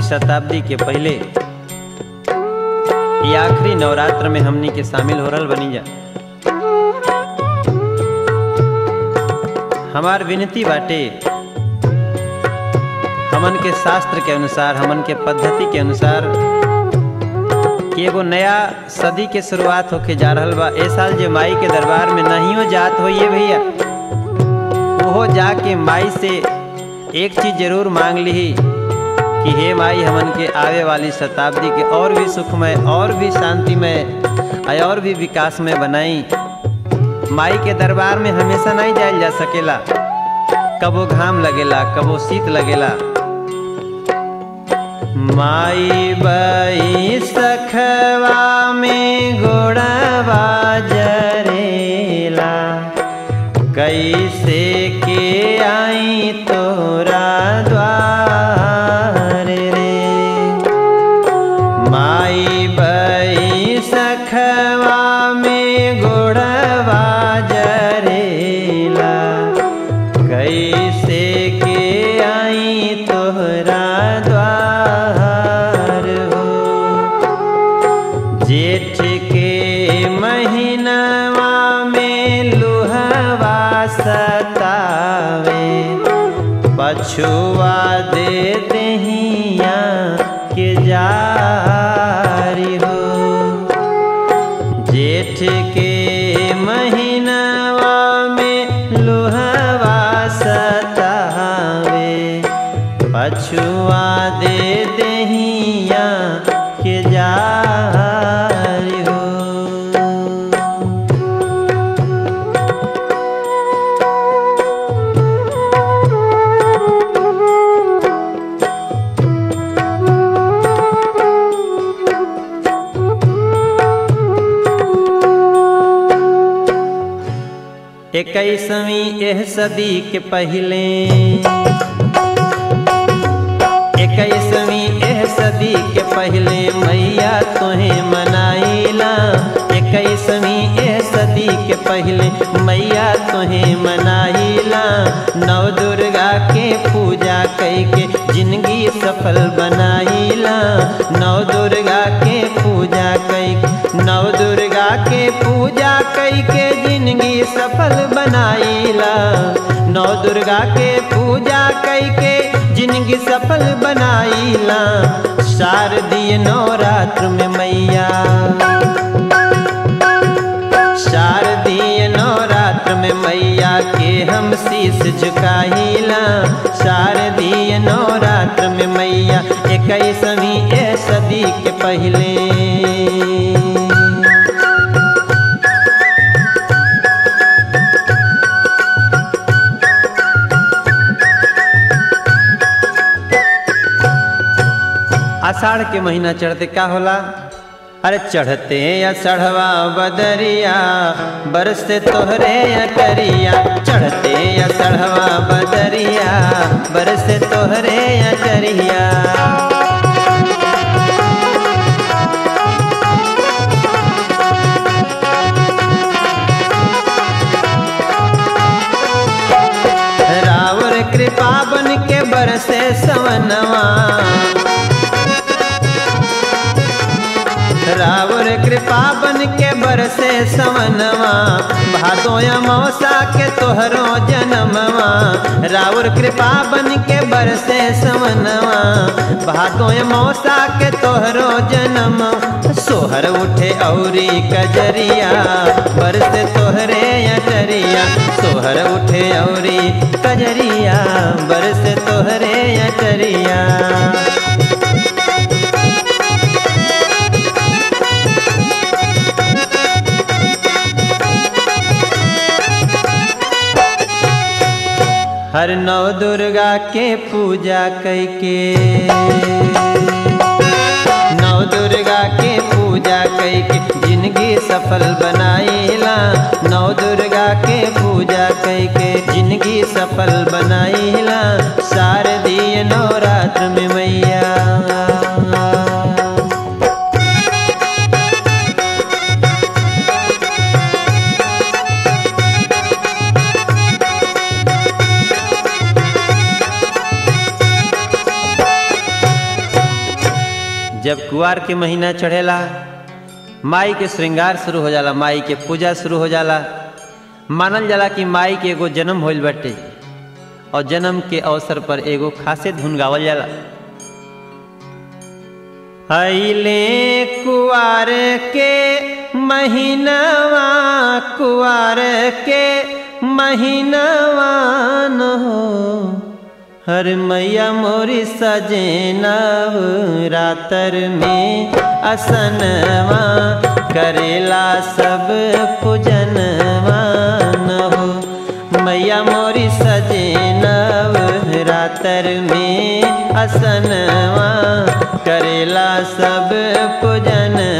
इक्कीसवीं शताब्दी के पहले ये आखिरी नवरात्र में हमनी के शामिल हो रहा बनी जा। हमार विनती बाटे, हमन के शास्त्र के अनुसार, हमन के पद्धति के अनुसार कि एगो नया सदी के शुरुआत होके जा रहा बा। ए साल जे माई के दरबार में नहियो जात होइए भैया, ओहो जाके माई से एक चीज़ ज़रूर मांग ली कि हे माई हमन के आवे वाली शताब्दी के और भी सुखमय, और भी शांतिमय और भी विकास में बनाई। माई के दरबार में हमेशा नहीं जायल जा सकेला। कबो घाम लगेला, कबो शीत लगेला। माई बई सखवा में गोड़वा जरेला एह सदी के पहले इक्कीसवीं यह सदी के पहले, मैया तुहें मनाइला इक्कीसवीं यह सदी के पहले मैया तुम्हें मनाइला, नव दुर्गा के पूजा कई के ज़िंदगी सफल बनाइला। नव दुर्गा के पूजा कई नव दुर्गा के पूजा कई के ज़िंदगी सफल बनाइला। नौ दुर्गा के पूजा कई के ज़िंदगी सफल बनाइला। शारदीय नवरात्र में मैया में मैया के हम शीश झुकाइला। शारदीय नवरात्र में मैया इक्कीसवीं ए सदी के पहले। आषाढ़ के महीना चढ़ते का होला? अरे चढ़ते या चढ़वा बदरिया, बरसे तोहरे या करिया। चढ़ते या चढ़वा बदरिया, बरसे तोहरे अटरिया रावर कृपा बन के बरसे सवनवा। कृपा बन के बरसे सवनवा। भादोया मौसा के तोहरो जन्मवा। रावर कृपा बन के बरसे सवनवा। भादोया मौसा के तोहरो जन्म सोहर उठे औरी कजरिया। बरसे तोहरे अटरिया सोहर उठे औरी कजरिया। बरसे तोहरे अटरिया हर नव दुर्गा के पूजा कई के नव दुर्गा के पूजा कई के ज़िंदगी सफल बनाईला। नव दुर्गा के पूजा कई के ज़िंदगी सफल बनाईला। शारदीय नवरात्र में मैया। कुआर के महीना चढ़ेला, माई के श्रृंगार शुरू हो जाला, माई के पूजा शुरू हो जाला। मानल जाला कि माई के एगो जन्म होइल बाटे और जन्म के अवसर पर एगो खासे धुन गावल जाला। अइले कुआर के महीनवा, कुआर के महीनवा न हो। हर मैया मोरी सजेनव रातर में असनवा, करेला सब पूजनवा हो। मैया मोरी सजेनव रातर में असनवा, करेला सब पूजनवा।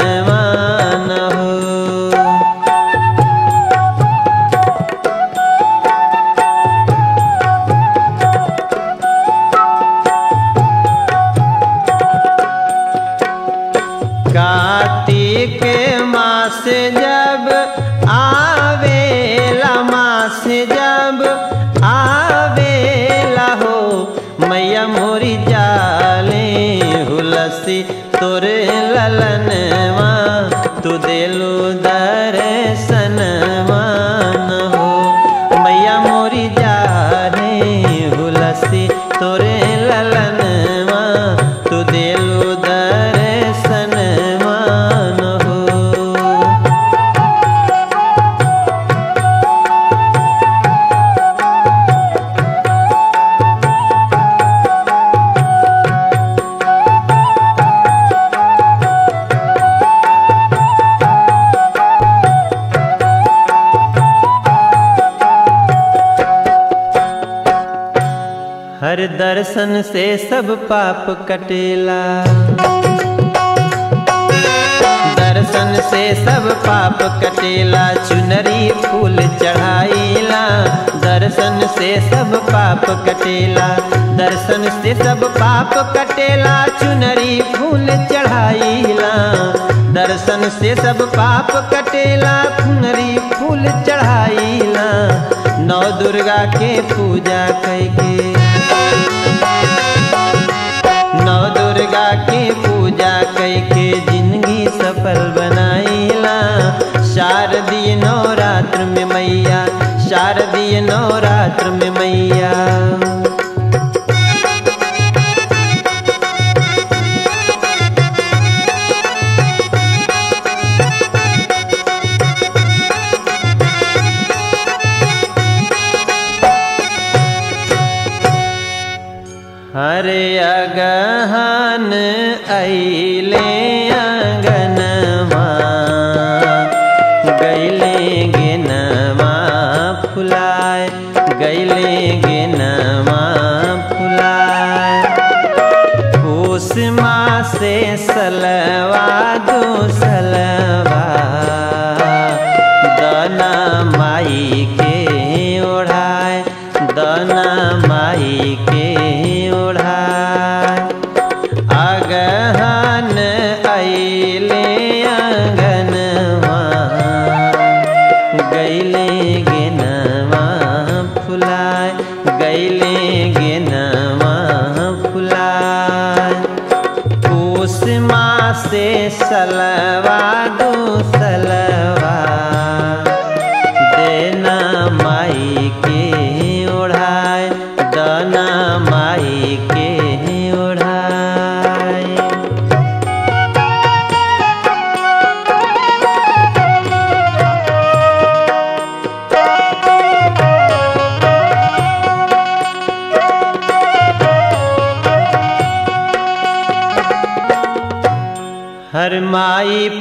सब पाप कटेला। दर्शन से सब पाप कटेला, चुनरी फूल चढ़ाईला दर्शन से सब पाप कटेला, दर्शन से सब पाप कटेला, चुनरी फूल चढ़ाईला दर्शन से सब पाप कटेला, चुनरी फूल चढ़ाईला नौ दुर्गा के पूजा कैके। सफल बनाईला शारदीय नवरात्र में मैया शारदीय नवरात्र में मैया।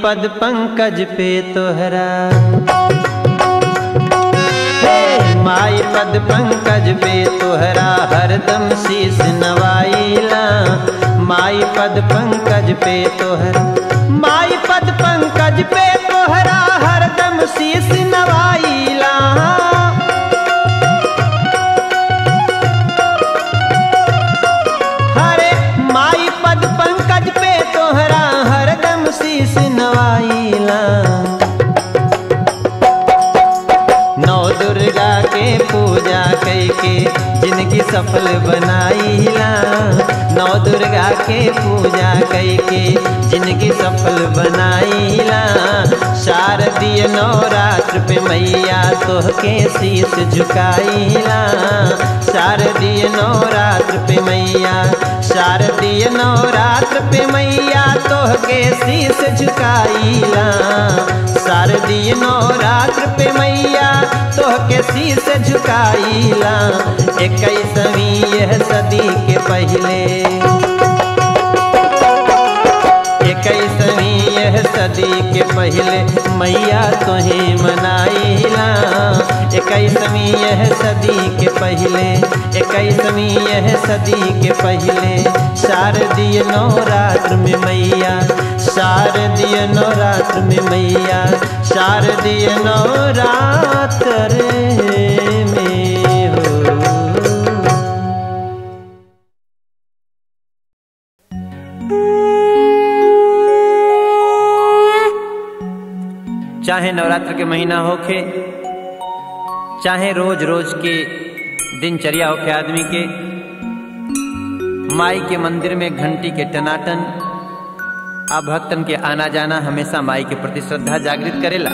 पद पंकज पे तोहरा। माई पद पंकज पे तोहरा हरदम शीस नवाईला माई पद पंकज पे तोहरा, माई पद पंकज पे तोहरा। सफल बनाईला नौ दुर्गा के पूजा कई के ज़िंदगी सफल बनाईला। शारदीय नवरात्र पे मैया तोहके शीश झुकाईला। शारदीय नवरात्र पे मैया, शारदीय नवरात्र पे मैया तोहके शीश झुकाईला। शारदीय नवरात्र पे मैया तोहके शीश झुकाईला। इक्कीसवीं यह सदी के पहले इक्कीसवीं सदी के पहले? मैया तोहें मनाईला इक्कीसवीं यह सदी के पहले? इक्कीसवीं यह सदी के पहले? शारदीय नवरात्र में मैया, शारदीय नवरात्र में मैया, शारदीय नवरात्र नवरात्र के महीना होखे, चाहे रोज रोज के दिनचर्या होखे आदमी के, माई के मंदिर में घंटी के टनाटन, आ भक्तन के आना जाना हमेशा माई के प्रति श्रद्धा जागृत करेला।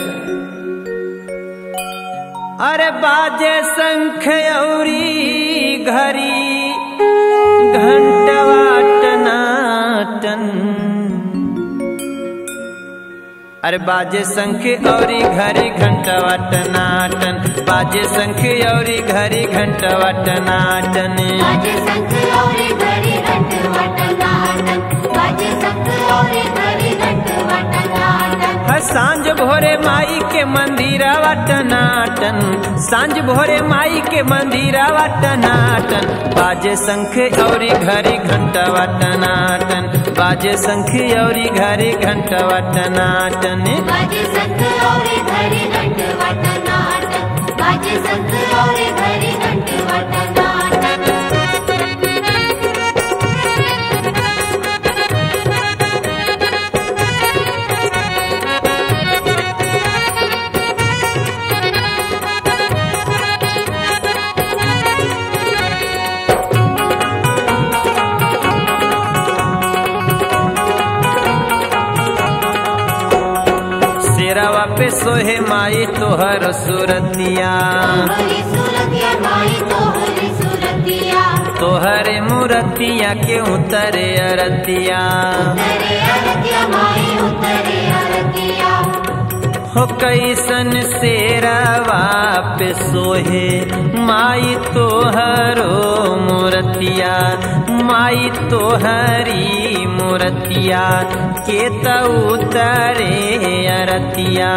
अरे बाजे शंख औरी घरी घंटवा अरे बाजे शंख औरी घरी घंटवा टनाटन बाजे शंख औरी घरी बाजे शंख औरे घंट वटनाटन। बाजे शंख औरे घंट वटनाटन। साँझ भोरे माई के मंदिरवा टनाटन साँझ भोरे माई के मंदिरवा टनाटन बाजे शंख औरी घरी घंटवा टनाटन बाजे शंख औरी घरी घंटवा टनाटन बाजे शंख औरे घड़ी घंट वटनाटन। बाजे शंख औरे घड़ी घंट वटनाटन शेरावा पे सोहे माई तोहर सुरतिया। तोहरी मूरतिया के उतरे अरतिया? हो कैसन शेरावा पे सोहे माई तोहरो मूरतिया। माई तोहरी मूरतिया, के त उतरे अरतिया।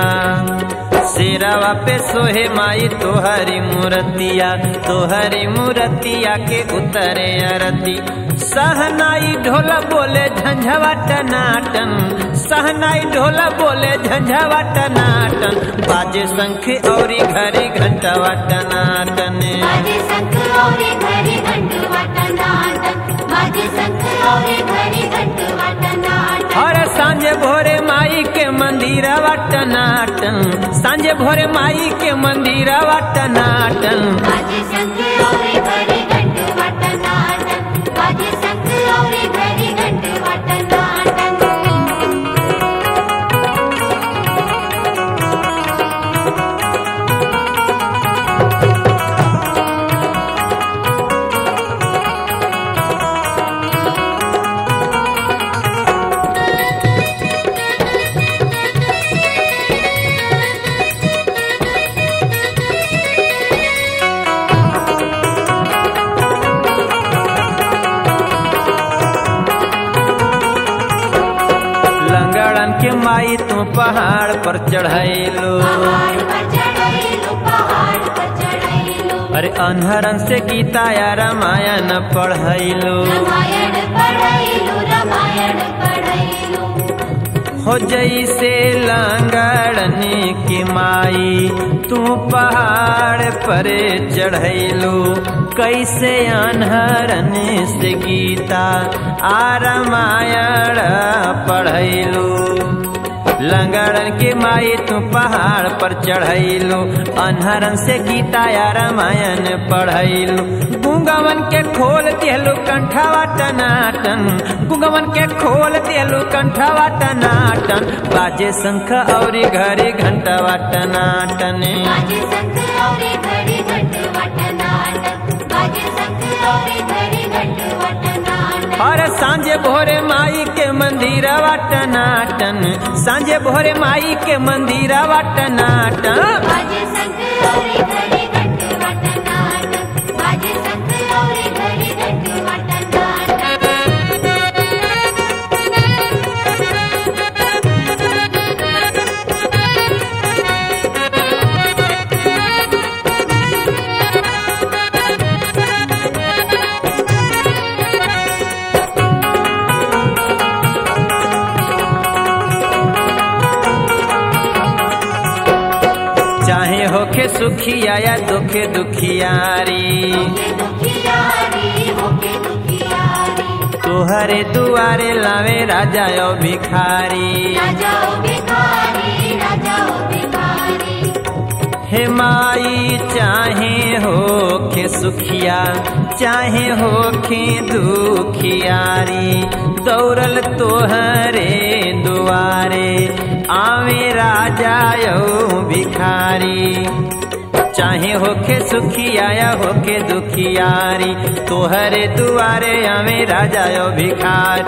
शेरावा पे सोहे माई तोहरी मूरतिया तोहरी मूरतिया के उतरे अरती। सहनाई ढोला बोले झंझवा टनाटन, सहनाई ढोला बोले झंझवा टनाटन। बाजे शंख औरी घरी घंटवा टनाटन। बाजे शंख औरे घड़ी घंट वटनाटन औरे सांझे भोरे माई के मंदिर वटनाटन सांझे भोरे माई के मंदिर वटनाटन पहाड़ पर चढ़ैलो। अरे अनहरन से गीता या रामायण पढ़ैलो। हो जैसे लंगड़न के माई, तू पहाड़ पर चढ़ैलो। कैसे अनहरन से गीता आ रामायण पढ़ैलो। लंगड़न के माई तू पहाड़ पर चढ़ैलो अनहरन से गीता या रामायण पढ़ैलो। गुंगवन के खोल दिहलो कंठवा टनाटन गुंगवन के खोल दिहलो कंठवा टनाटन। बाजे शंख औरी घरे घंटवा टनाटन। बाजे शंख बाजे शंख और सांझे भोरे माई के मंदिर टनाटन सांझे भोरे माई के मंदिर टनाटन सुखिया या दुखे दुखियारी। तोहरे दुआरे लावे राजा यो भिखारी। हे माई, चाहे होके सुखिया, चाहे होके दुखियारी। दौड़ल तोहरे दुआरे आवे राजा यो भिखारी। चाहे होके सुखिया या होके दुखियारी तोहरे दुआरे आवे राजा यो भिखार।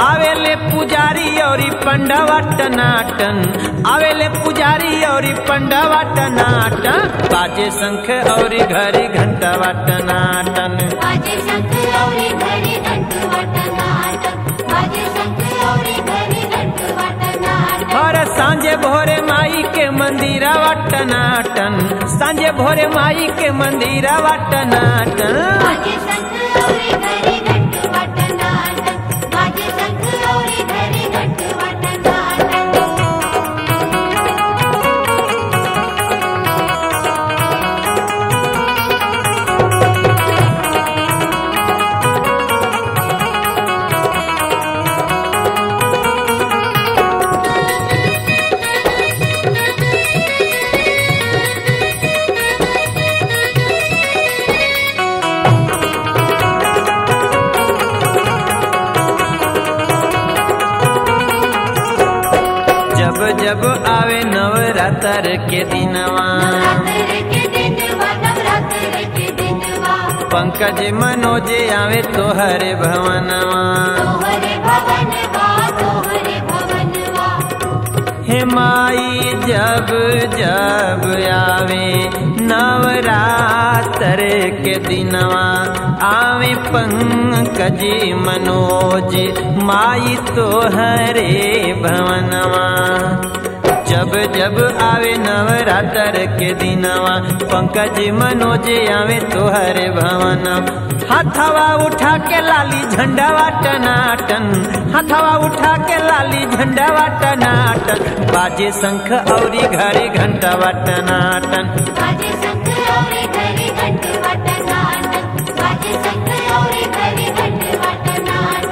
आवेले पुजारी और पंडवा टनाटन। आवेले पुजारी और पंडवा टनाटन। बाजे शंख और घड़ी घंटवा टनाटन। बाजे शंख औरे घड़ी घंट वटनाटन बाजे शंख औरे घड़ी घंट वटनाटन और सांझे भोरे के मंदिरा वटनाटन। सांझे भोरे माई के मंदिरा टनाटन नवरात्र के दिनवा पंकज मनोज आवे तोहरे भवनवा हे माई जब जब आवे नवरात्र के दिनवा आवे पंकज मनोज, माई तोहरे भवनवा जब जब आवे नवरात्र के दिनवा, पंकज मनोज आवे तोहरे भवन। हथवा उठा के लाली झंडावा टनाटन हथवा उठा के लाली झंडावा टनाटन बाजे शंख औरी घरे घंटावा टनाटन बाजे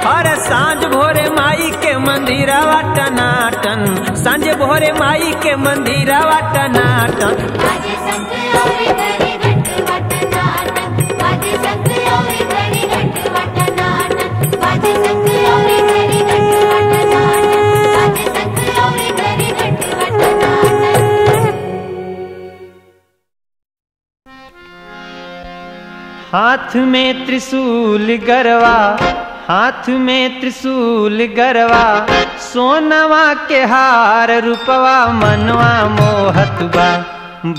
हर साँझ भोरे माई के मंदिरवा टनाटन साँझ भोरे माई के मंदिरवा टनाटन हाथ में त्रिशूल गरवा हाथ में त्रिशूल गरवा, सोनवा के हार रूपवा, मनवा मोहतबा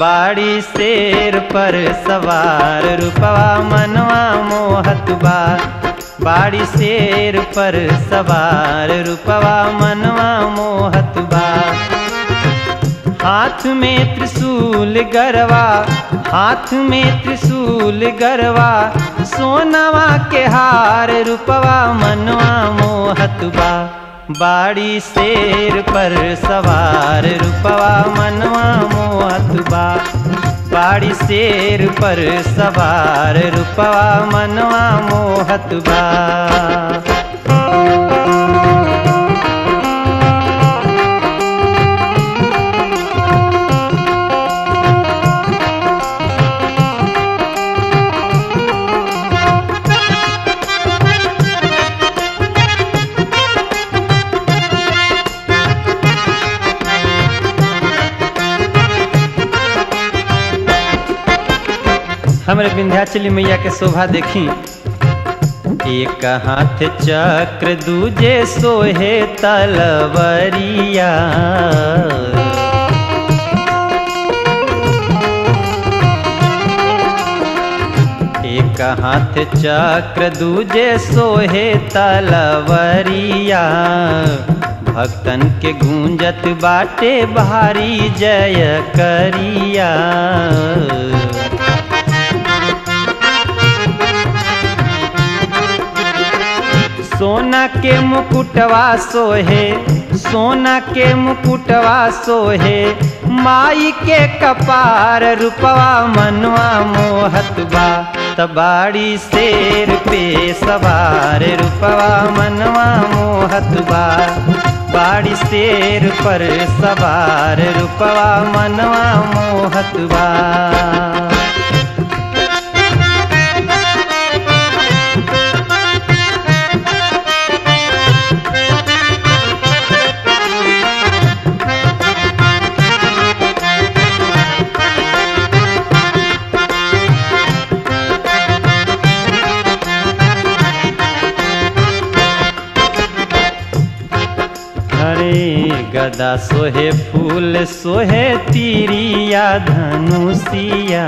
बाड़ी शेर पर सवार रूपवा, मनवा मोहतबा बाड़ी शेर पर सवार रूपवा, मनवा मोहतबा हाथ में त्रिशूल गरवा, हाथ में त्रिशूल गरवा, सोनवा के हार रूपवा, मनवा मोहतबा, बाड़ी शेर पर सवार रूपवा, मनवा मोहतबा, बाड़ी शेर पर सवार रूपवा, मनवा मोहतबा। हमरे विंध्याचली मैया के शोभा देखी। एक हाथ चक्र, दूजे सोहे तलवरिया। एक हाथ चक्र, दूजे सोहे तलवरिया। भक्तन के गूंजत बाटे, भारी जय करिया। सोना के मुकुटवा सोहे, सोना के मुकुटवा सोहे। माई के कपार रूपवा मनवा मोहत बा, तबाड़ी शेर पे सवार रूपवा मनवा मोहत बा। बाड़ी शेर पर सवार रूपवा मनवा मोहत बा। गदा सोहे फूल, सोहे तीरिया, धनुषिया।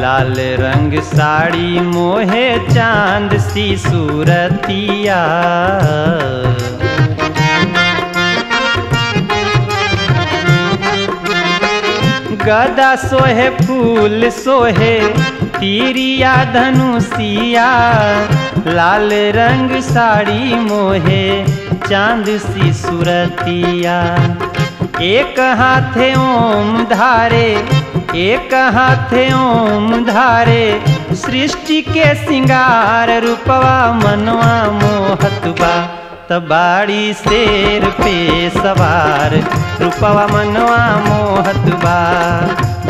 लाल रंग साड़ी, मोहे चाँद, सी सूरतिया। गदा सोहे फूल, सोहे तीरिया धनुषिया, लाल रंग साड़ी मोहे, चाँद सी सुरतिया। एक हाथे ओम धारे, एक हाथे ओम धारे, सृष्टि के सिंगार रूपवा मनवा मोहत बा तबाड़ी शेर पे सवार, रूपवा मनवा मोहत बा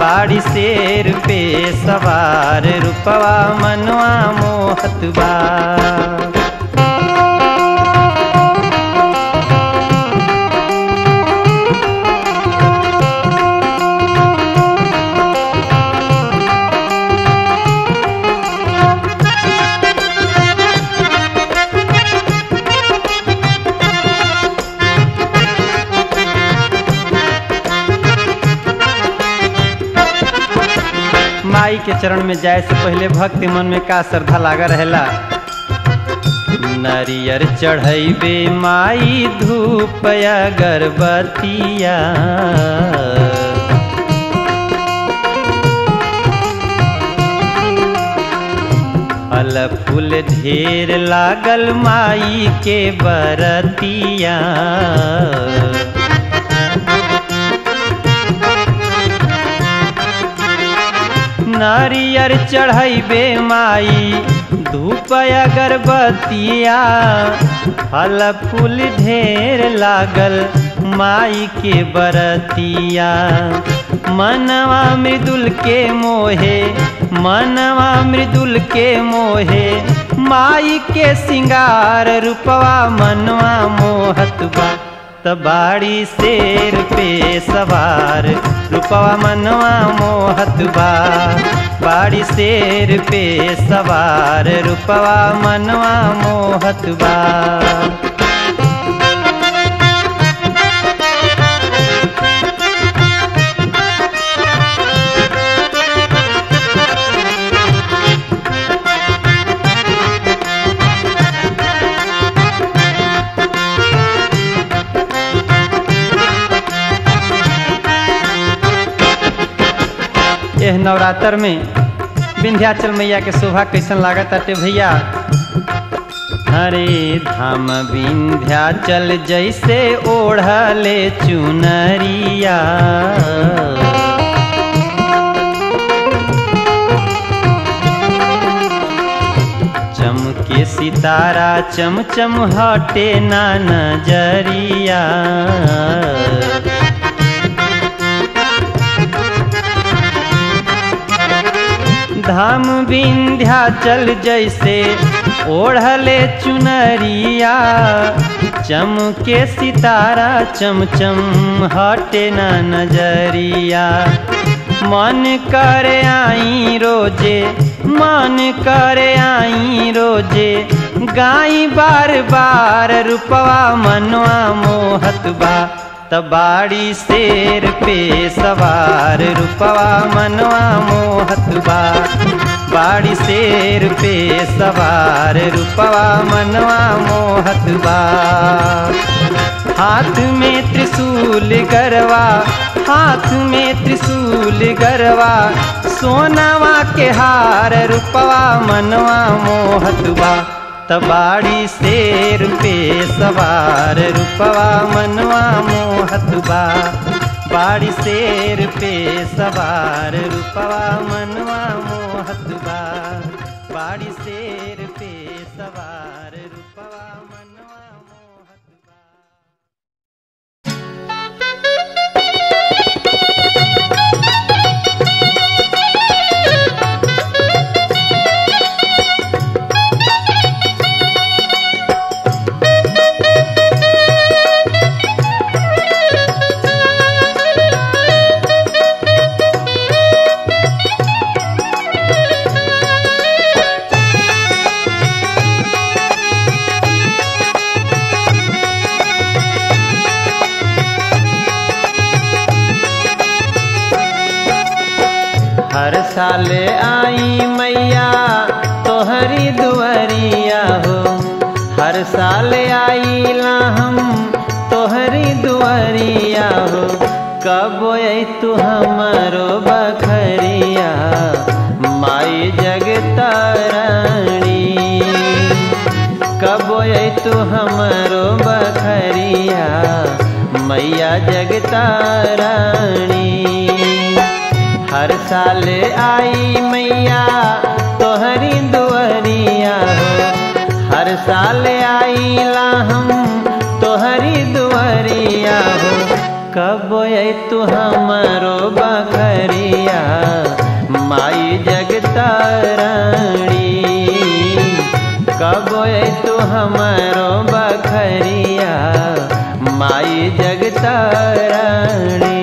बाड़ी शेर पे सवार रूपवा मनवा मोहत बा माई के चरण में जाए से पहले भक्ति मन में का श्रद्धा लागा रहेला। नरियर चढ़ैबे माई धूप अगरबत्तिया फल फूल ढेर लागल माई के बरतिया। नारियर चढ़ैबे माई धूप अगरबत्तिया फल फूल ढेर लागल माई के बरतिया। मनवा मृदुल के मोहे, मनवा मृदुल के मोहे, माई के सिंगार रूपवा मनवा मोहत बा तबाड़ी शेर पे सवार। रूपवा मनवा मोहत बाड़ी शेर पे सवार। रूपवा मनवा मोहत एह नवरात्र में विंध्याचल मैया के शोभा कैसन लागत अटे भैया? हरे धाम विंध्याचल जैसे ओढ़ले चुनरिया। चमके सितारा, चमचम हटे ना नज़रिया। धाम विंध्याचल जैसे ओढ़ले चुनरिया। चमके सितारा, चमचम हटे न नज़रिया। मन करे आई रोज़े, मन करे आई रोज़े। गाई बार बार रूपवा मनवा मोहत बा तबाड़ी शेर पे सवार, रूपवा मनवा मोहत बा बाड़ी शेर पे सवार, रूपवा मनवा मोहत बा हाथ में त्रिशूल गरवा, हाथ में त्रिशूल गरवा। सोनावा के हार, रूपवा मनवा मोहत बा तबाड़ी शेर पे सवार, रूपवा मनवा मोहत बाड़ी शेर पे सवार, रूपवा मनवा मोहत बा साल आई मैया, तोहरी दुआरिया हो। हर साल आई ला हम, तोहरी दुआरिया हो। कब तू हमारो बखरिया, माई जगतारणी कब आई तू हमारो बखरिया, मैया जगतारणी हर साल आई मैया, तोहरी दुआरिया हर साल आई ला हम तोहरी दुआरिया हो। कब तू हमारो बखरिया, माई जगतारणी कब तू हमारो बखरिया, माई जगतारणी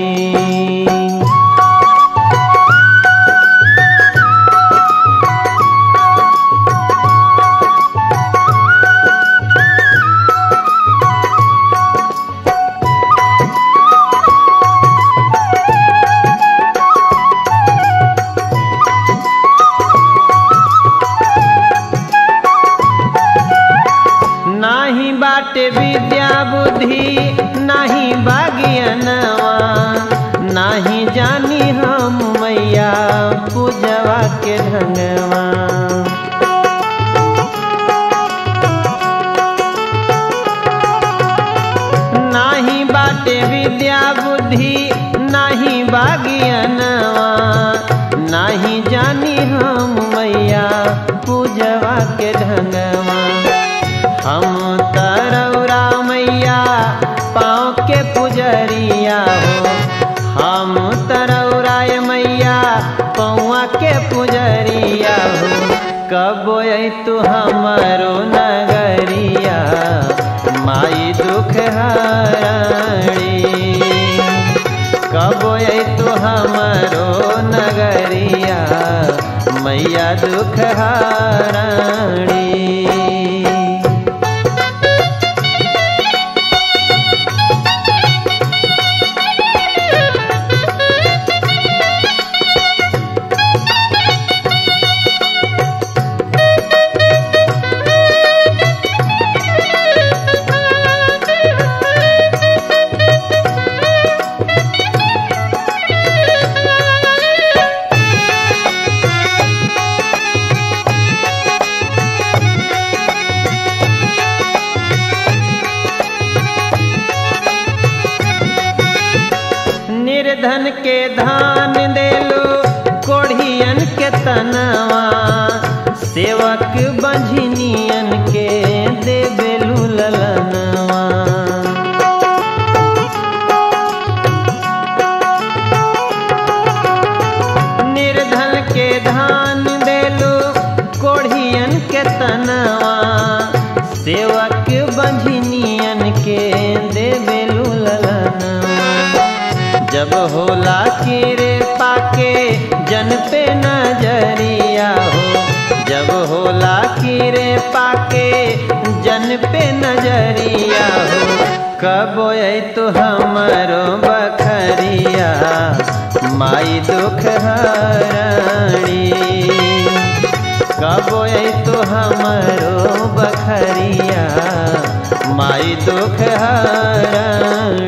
के तू हमारो नगरिया माई दुख हरणी कबो है तू हमारो नगरिया मैया दुख हरणी तो हमारो बखरिया माई दुख हरणी। कबो तो हमारो बखरिया माई दुख हरणी।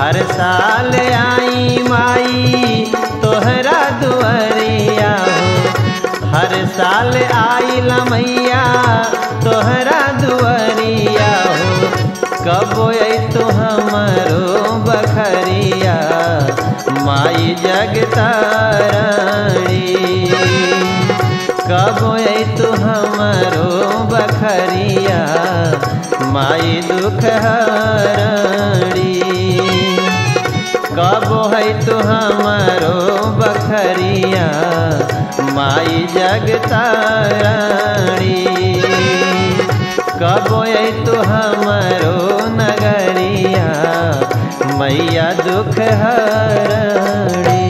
हर साल आई माई, तोहरा दुआरिया हो। हर साल आई लमैया, तोहरा दुआरिया हो। कब तो हमरो बखरिया, माई जगतारणी। कब तो हमरो बखरिया, माई दुख हरणी। कब है तो हमारो बखरिया, माई जगतारणी कब तो हमारो नगरिया, मैया दुख हरणी।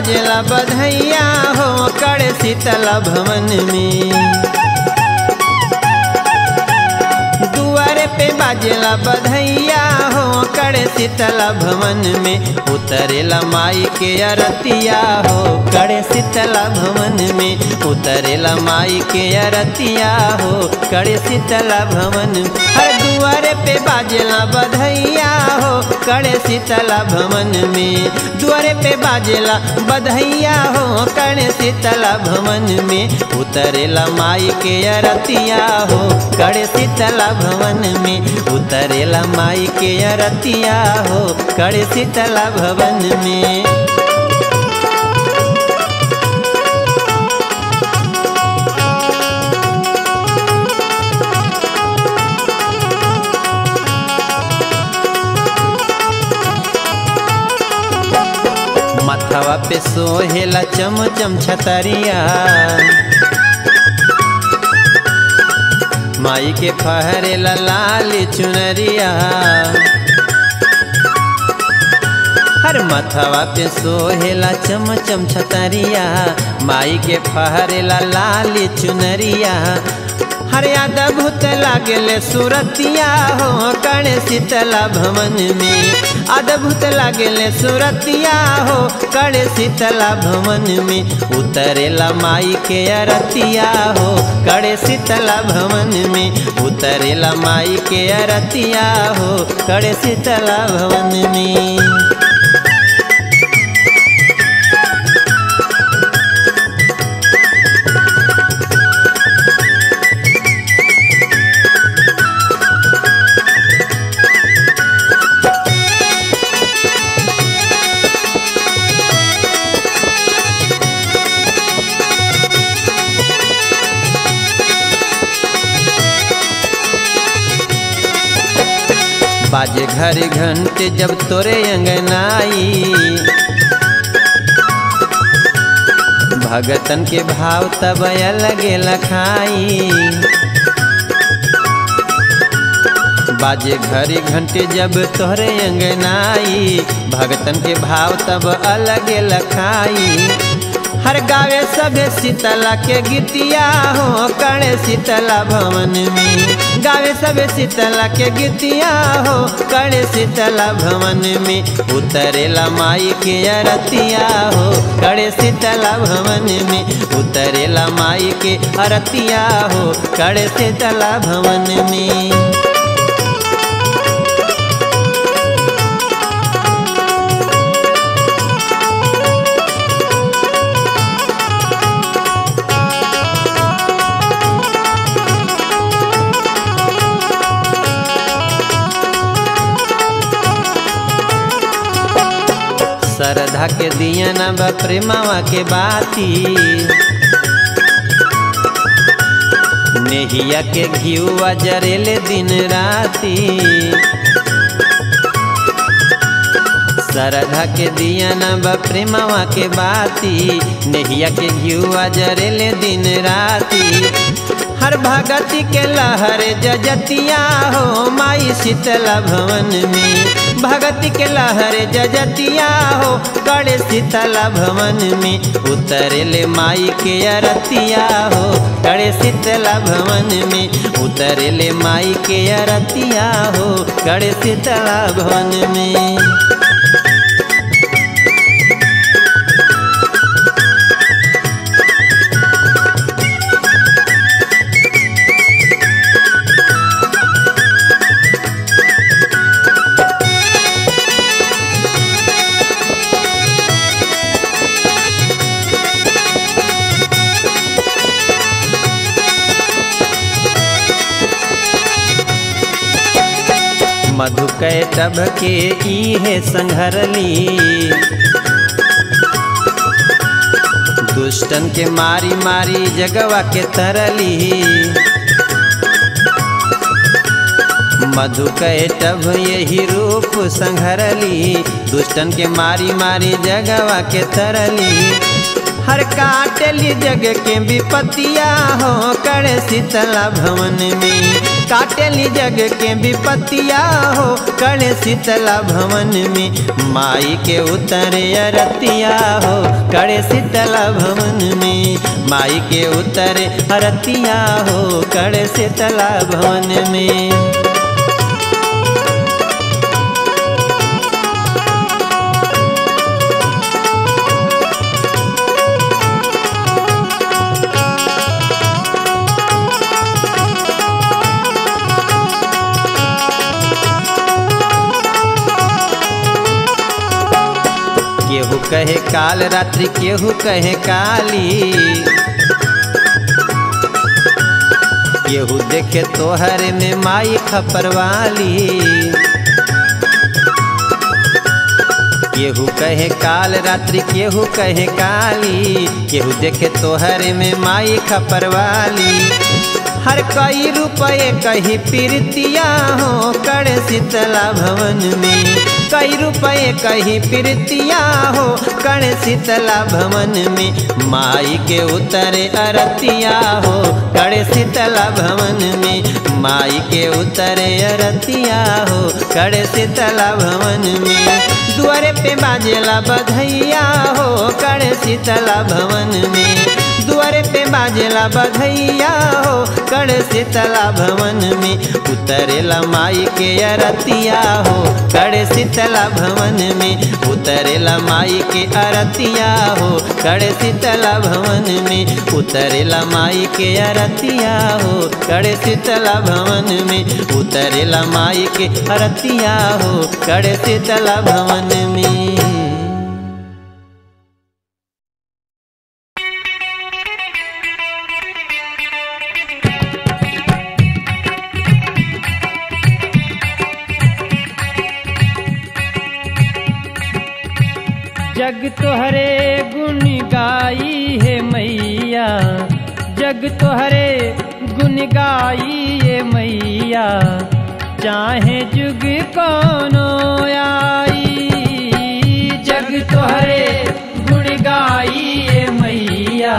बाजेला बधैया हो कड़े शीतला भवन में। पे बाजेला बधैया हो कड़े शीतला भवन में। उतरेला माई के अरतिया हो कड़े शीतला भवन में। उतरेला माई के अरतिया हो कड़े शीतला भवन हर दुआरे पे बाजेला बधैया हो कड़े शीतला भवन में। दुआरे पे बाजला बधैया हो कड़े शीतला भवन में। उतरेला माई के अरतिया हो कड़े शीतला भवन में। उतरेला माई के अरतिया हो कड़े शीतला भवन में। मथवा पे सोहेला चम चम छतरिया। माई के फहरेला लाल चुनरिया। हर मथवा पे सोहेला चम चम छतरिया। माई के फहरेला लाल चुनरिया। हर अद्भुत लागले सुरतिया। हो कण शीतला भवन में। अद्भुत लगे सुरतिया हो, कड़े शीतला भवन में उतरेला माई के अरतिया हो, कड़े शीतला भवन में उतरेला माई के अरतिया हो, कड़े शीतला भवन में। घर घंटे जब तोरे अंगनाई। भगतन के भाव तब अलगे लखाई। बाजे घड़ी घंटे जब तोहरे अंगनाई। भगतन के भाव तब अलगे लखाई। हर गावे सबे शीतला के गीतिया हो, कणे शीतला भवन में। गावे सबे शीतला के गीतिया हो, कणे शीतला भवन में। उतरेला माई के अरतिया हो, कणे शीतला भवन में। उतरेला माई के अरतिया हो, कणे शीतला भवन में। श्रद्धा के दिया न बा प्रेमावा के बाती। नेहिया के घियुआ जरेले दिन राती। श्रद्धा के दिया न बा प्रेमावा के बाती। नेहिया के घियुआ जरेले दिन राती। हर भगती के लहर जजतिया हो माई शीतला भवन में। भगती के लहर जजतिया हो, कड़े शीतल भवन में उतरेले माई के अरतिया हो। कड़े शीतल भवन में उतरेले माई के अरतिया हो, कड़े शीतल भवन में। मधु कैटभ के इहे संघरली। दुष्टन के मारी मारी जगवा के तरली। मधु कैटभ यही रूप संघरली। दुष्टन के मारी मारी जगवा के तरली। हर काटली जग के विपतिया हो करे शीतला भवन में। काटली जग के विपतिया हो करे शीतला भवन में माई के उतरे अरतिया हो करे शीतला भवन में माई के उतरे अरतिया हो करे शीतला भवन में। केहू काल, रात्रि केहू कहे काली। केहू देखे तोहर में माई खपरवाली केहू कहे काल, रात्रि केहू कहे काली। केहू देखे तोहर में माई खपरवाली हर कई रुपये कही प्रीतिया हो, कड़े शीतला भवन में। कई रुपये कही प्रीतिया हो कड़े शीतला भवन में माई के उतरे अरतिया हो। कड़े शीतला भवन में माई के उतरे अरतिया हो। कड़े शीतला भवन में दुआरे पे बाजेला बधैया हो। कड़े शीतला भवन में दुआरे पे बाजेला बधैया हो कड़ शीतला भवन में उतरेला माई के अरतिया हो। कड़ शीतला भवन में उतरेला माई के अरतिया हो। कड़ शीतला भवन में उतरेला माई के अरतिया हो। कड़ शीतला भवन में उतरेला माई के अरतिया हो। कड़ शीतला भवन में है चाहे जुग कोनो आई। जग तोहरे गुण गाई मैया।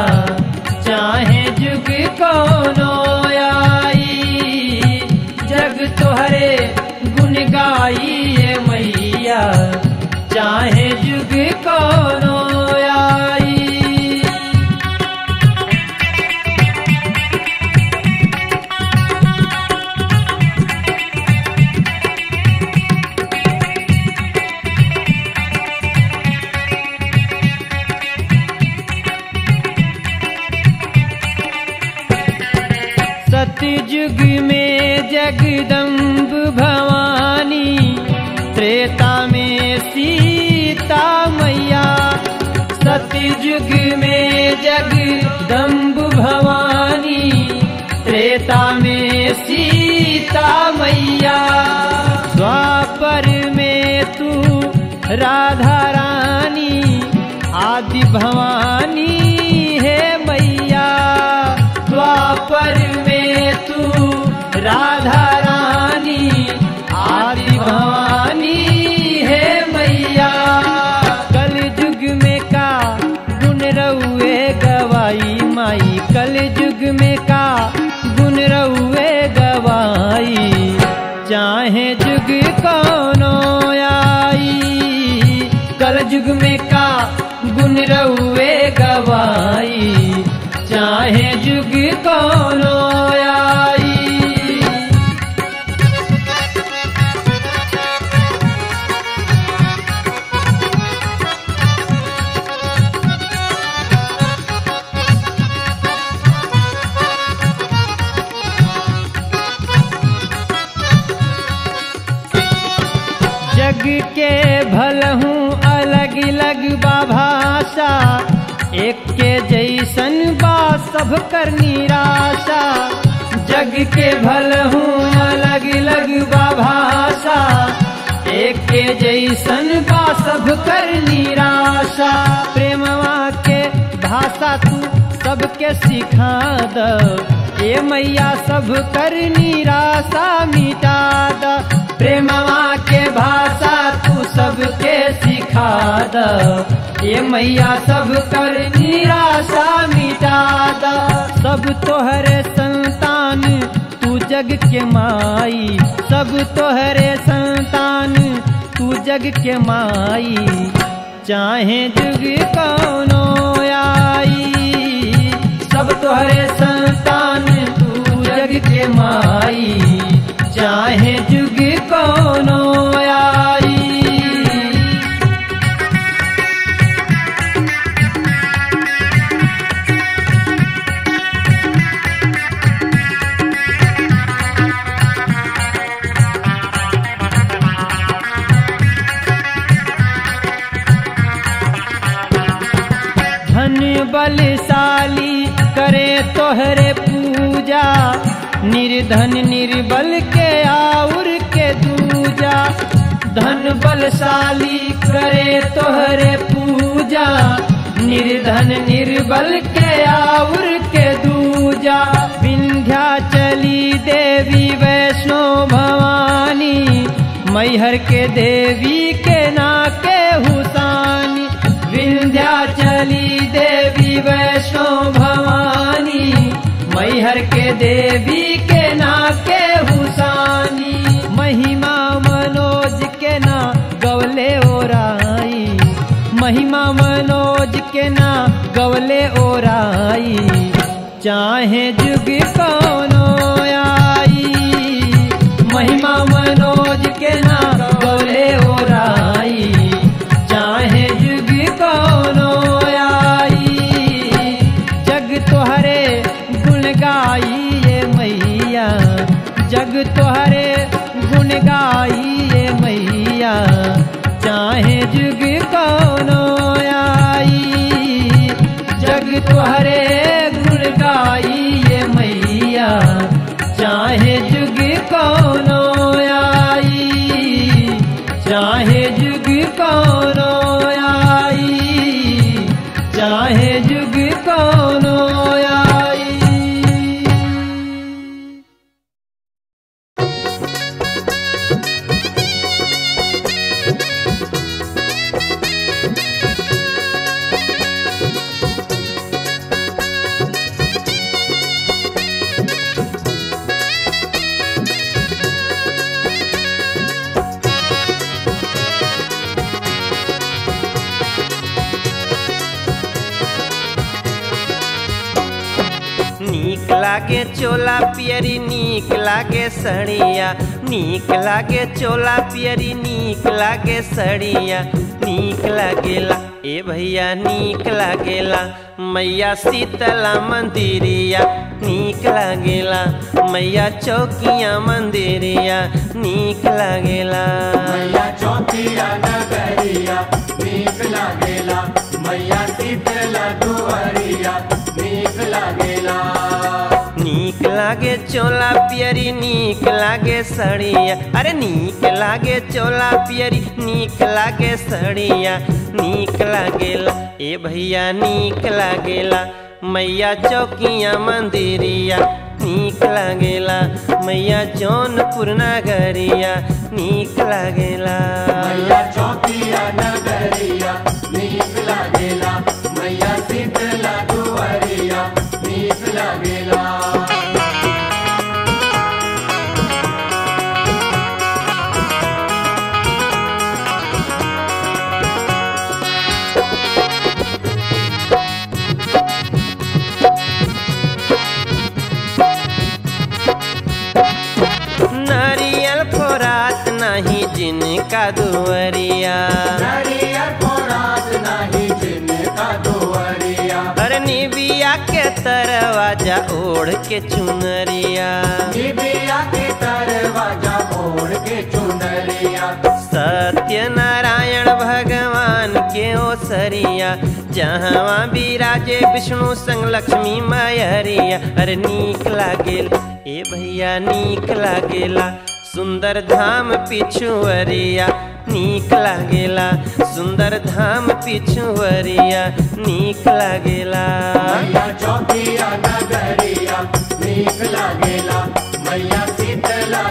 चाहे जुग कोनो आई। जग तोहरे गुण गाई मैया। चाहे जुग कोनो सतयुग में जगदम्ब भवानी, त्रेता में सीता मैया सतयुग में जगदम्ब भवानी, त्रेता में सीता मैया द्वापर में तू राधा रानी, आदि भवानी। राधा रानी, आदि भवानी है मैया। कल युग में का गुण रउए गवाई माई। कल युग में का गुण रउए गवाई। चाहे जुग कोनो आई कल युग में का गुण रउए गवाई। चाहे जुग कोनो एक के जैसन बा सब कर निराशा। जग के भलहूँ अलग अलग बाभाषा एक के जैसन बा सब कर निराशा। प्रेमवा के भाषा तू सबके सिखा द। ए मैया सब कर निराशा मिटा द। प्रेमवा के भाषा तू सबके सिखा द। ए मैया सब कर निराशा मिटा द। सब तोहरे संतान, तू जग के माई। सब तोहरे संतान, तू जग के माई। चाहे जुग कौनो आई। सब तोहरे संतान, तू जग के माई। चाहे जुग कौनो आई। बलशाली करे तोहरे पूजा। निर्धन निर्बल के आउर के दूजा। धन बलशाली करे तोहरे पूजा। निर्धन निर्बल के आउर के दूजा। विंध्याचली देवी वैष्णो भवानी। मैहर के देवी के ना के हुसानी विंध्याचली देवी वैष्णो भवानी मैहर के देवी के ना के हुसानी, महिमा मनोज के ना गवले ओराई, महिमा मनोज के ना गवले ओराई, चाहे जुग कौनो आई चाहे जुग कौनो आई। जग तुहरे गुण गाई ये मैया। चाहे जुग कोनो लागे चोला पियरी, नीक लागे सड़िया, नीक लागेला। ए भैया, नीक लागेला। मैया शीतला मंदिरिया, नीक लागेला। मैया चौकिया मंदिरिया, नीक लागेला। मैया चौकिया नगरिया, नीक मैया शीतला दुआरिया, नीक नीक लागे चोला पियरी, नीक लागे सड़िया। अरे नीक लागे चोला पियरी, नीक लागे सड़िया। नीक लागेला, ए भैया नीक लागेला, मैया चौकिया मंदिरिया। नीक लागेला, मैया जौनपुर नगरिया। नीक लागेला। मैया चौकिया नगरिया। जिनका दुवरिया। निबिया के तरवाजा ओढ़ के चुनरिया। निबिया के दरवाज़ा ओढ़ के चुनरिया। सत्य नारायण भगवान के ओसरिया जहाँ विराजे विष्णु संग लक्ष्मी मैहरिया अरे नीक लागेल ए भैया नीक लागेला। सुंदर धाम पिछुअरिया नीक लागेला। सुंदर धाम पिछुअरिया नीक लागेला। मैया चौकिया नगरिया, नीक लागेला। मैया शीतला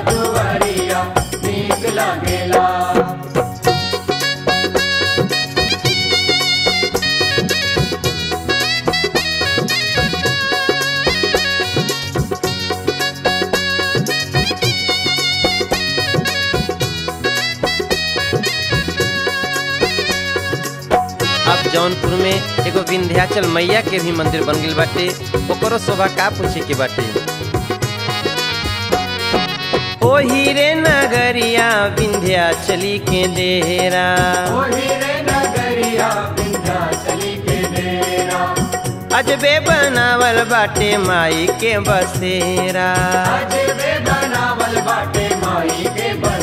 जौनपुर में एगो विंध्याचल मैया के भी मंदिर बन गइल बाटे। ओकरो शोभा का पूछे के बाटे। ओ हीरे नगरिया विंध्याचली के डेरा। ओ हीरे नगरिया विंध्याचली के डेरा। अजबे बनावल बाटे माई के बसेरा। वे बनावल बाटे माई के बसेरा।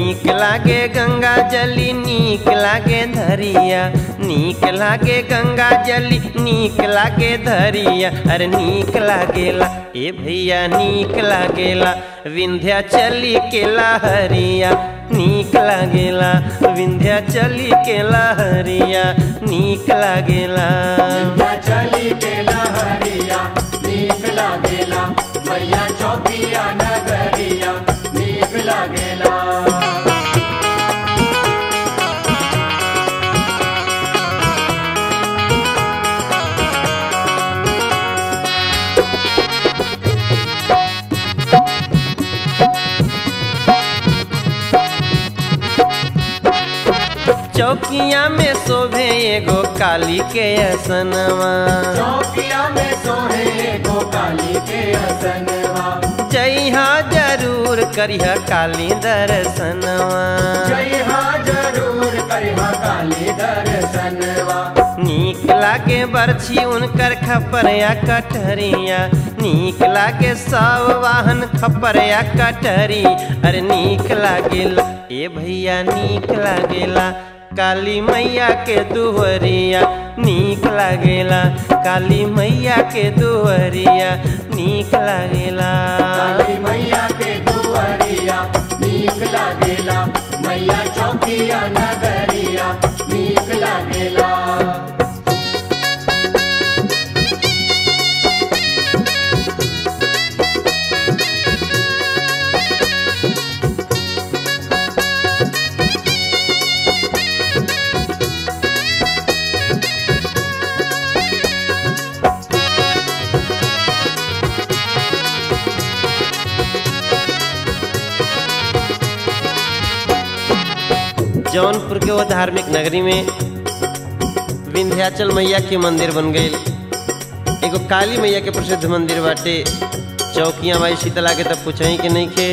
नीक लागे गंगा जली, नीक लागे धरिया। नीक लागे गंगा जली, नीक लागे धरिया। अरे नीक लागेला, ए भैया नीक लागेला। विंध्याचली के लहरिया। नीक लागेला विंध्याचली के लहरिया। नीक लागेला। विंध्याचली के लहरिया। नीक लागेला, मैया चौकिया चौकिया में शोभे एगो काली के असनवा। चौकिया में सोहे एगो काली के हसनवा जइहा ज़रूर करिहा काली दर्शनवा। जय हाँ ज़रूर करिहा काली दर्शनवा। नीक लागे बरछी उनकर खपरिया कटरिया नीक लागे सब वाहन खपरिया कटरी अरे नीक लागेला ए भैया नीक लागेला। काली मैया के दुहरिया, नीक लागेला। काली मैया के दुहरिया, नीक लागेला। काली मैया के दुहरिया, नीक लागेला। मैया चौकिया नगरिया जौनपुर के वो धार्मिक नगरी में विंध्याचल मैया के मंदिर बन गए। एगो काली मैया के प्रसिद्ध मंदिर बाटे। चौकिया माई शीतला के तब पूछही कि नहीं खे।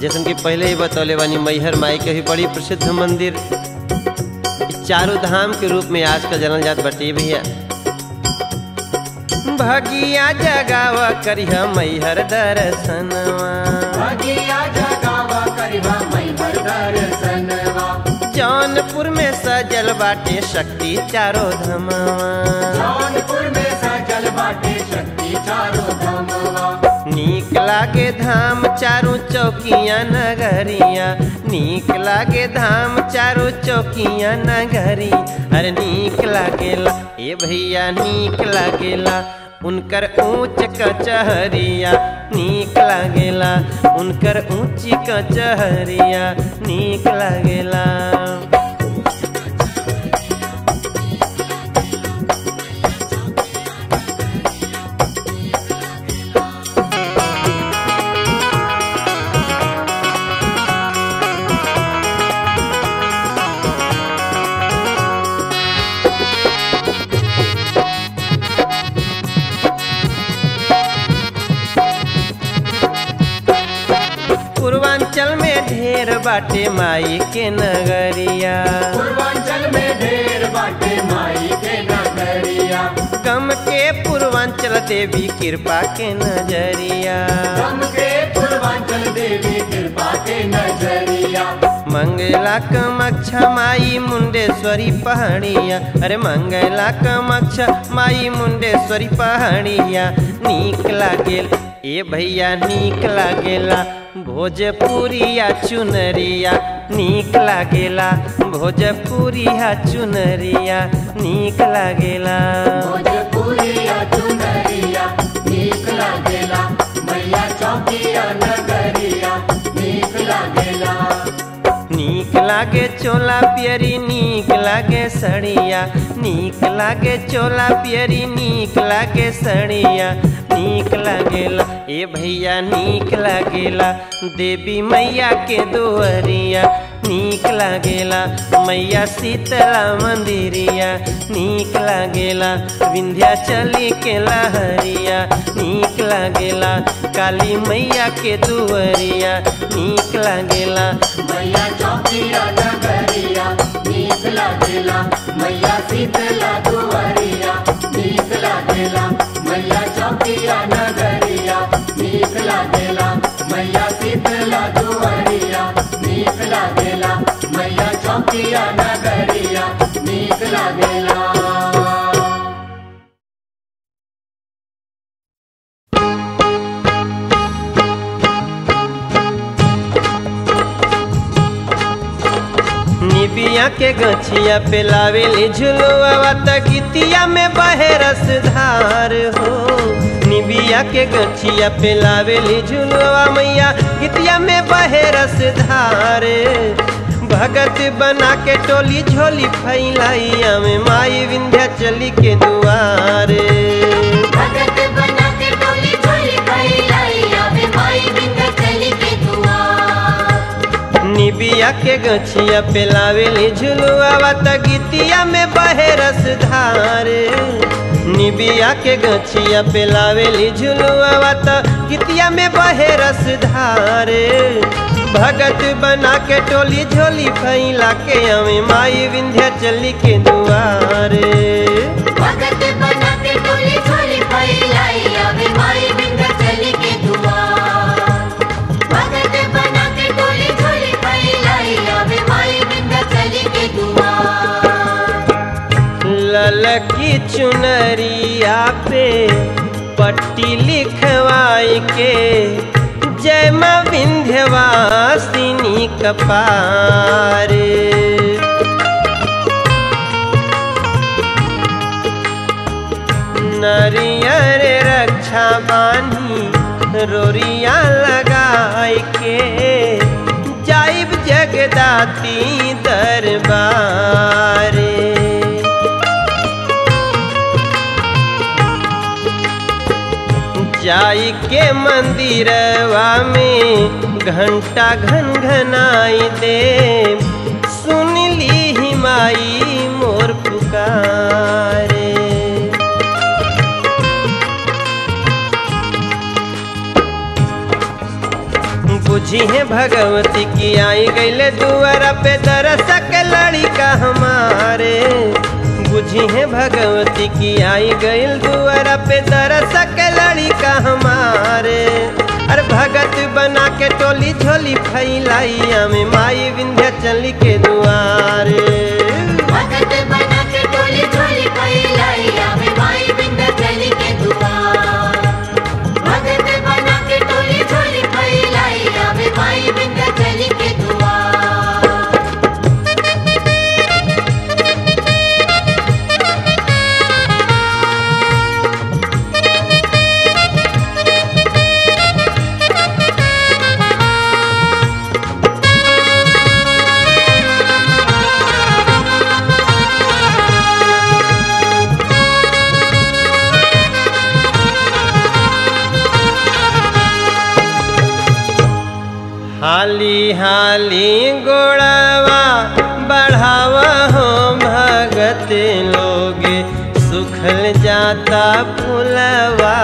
जैसन कि पहले ही बतौले बानी, मैहर माई के भी बड़ी प्रसिद्ध मंदिर। चारों धाम के रूप में आज का जनल जात बाटे भैया। भगिया जगावा करिहा मैहर दर्शनवा। भगिया जगावा करिहा मैहर दर्शनवा। जौनपुर में सजल बाटे शक्ति चारो धमवा। जौनपुर में सजल बाटे शक्ति चारो धमवा। नीक लागे धाम चारों चौकिया नगरिया। नीक लागे धाम चारों चौकिया नगरी अरे नीक लागेला ए भैया नीक लागेला उनकर ऊंच कचहरिया। नीक लागेला उनकर ऊँची कचहरिया। नीक लागेला। बाटे माई के नगरिया। पूर्वांचल में ढेर बाटे माई के नगरिया। गम के पूर्वांचल देवी कृपा के नज़रिया। गम के पूर्वांचल देवी कृपा के नज़रिया। मंगला कमक्षा माई मुंडेश्वरी पहाड़िया अरे मंगला कमक्षा माई मुंडेश्वरी पहाड़िया नीक लागेल ए भैया नीक लागेला। भोजपुरिया चुनरिया, नीक लागेला। भोजपुरिया चुनरिया, नीक लागेला। भोजपुरिया चुनरिया, नीक लागेला। मैया चौकिया नगरिया लागे चोला पियरी, नीक लागे सड़िया नीक लागे चोला पियरी, नीक लागे सड़िया नीक लागेला, ए भैया, नीक लागेला। देवी मैया के दुअरिया नीक लागेला, मैया शीतला मंदिरिया। नीक लागेला विंध्याचली के लहरिया नीक लागेला, काली मैया के दुअरिया नीक लागेला, मैया चौकिया नगरिया। नीक मैया शीतला दुआरिया नीक लागेला निबिया के गछिया पे लावेली झुलुआ त गीतिया में बहे रस धार हो। निबिया के गछिया पे लावेली झुलुआ मैया गीतिया में बहे रस धार। भगत बना के टोली झोली फैलाइया में माई विंध्या चली के दुआरे। भगत बना के टोली झोली फैलाई आवे माई बिंद चली के दुआ निबिया के गछिया पे लावेली झुलुआ त गीतिया में बहे रस धारे। निबिया के गछिया पे लावेली झुलुआ त गीतिया में बहे रस धार। भगत बना के टोली झोली फैला के अमे माई विंध्या चली के दुआरे। भगत बना के टोली झोली फैलाई माई बिंद चली के दुआ भगत बना के टोली झोली फैलाई माई बिंद चली के दुआ ललकी चुनरिया पे पट्टी लिखवाई के जय माँ विंध्यवासिनी कपारे नरियर रक्षा बानी रोरिया लगाई के जाइब जगदाती दरबारे। जाई के मंदिर में घंटा घन घनाई दे सुन ली माई मोर पुकार। बुझी है भगवती की आई गई दुआरा पे दरसक लड़का हमारे। बुझी है भगवती की आई गई दुआरा पे दरसक लड़िका हमारे। अरे भगत बना के टोली झोली फैलाई में, माई विंध्या चली के दुआरे। भगत बना के टोली जाता फुलवा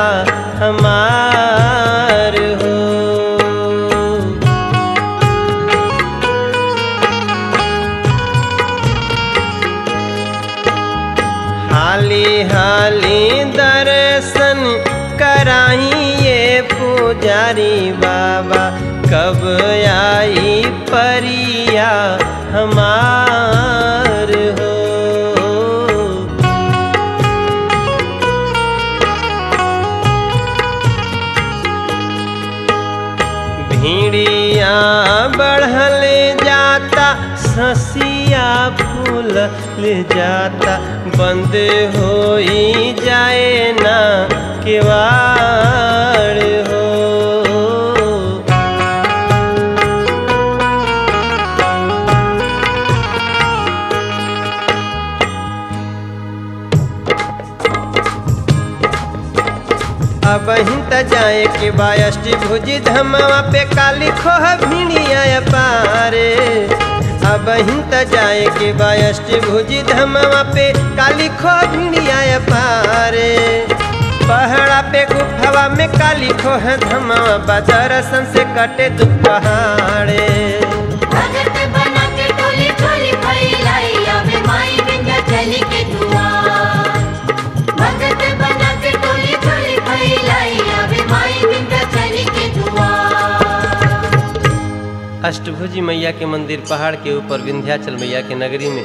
हमार हो। हाली हाली दर्शन कराइए पुजारी बाबा कब ले जाता, बंद हो ही जाए ना केवाड़ हो। अब हिंत जाए के बायष्टि भुजी धमवा पे काली खोह भिड़िया पारे। अब हिंत जाए के बायष्टि भुजी धमवा पे काली खो भिड़िया पारे। पहाड़ा पे गुफावा में काली खोह धमवा बदरसन से कटे दुख पहाड़े। भगत बना के टोली झोली फैलाई आवे माई बिंदा चली के दुआर अष्टभुजी मैया के मंदिर पहाड़ के ऊपर, विंध्याचल मैया के नगरी में।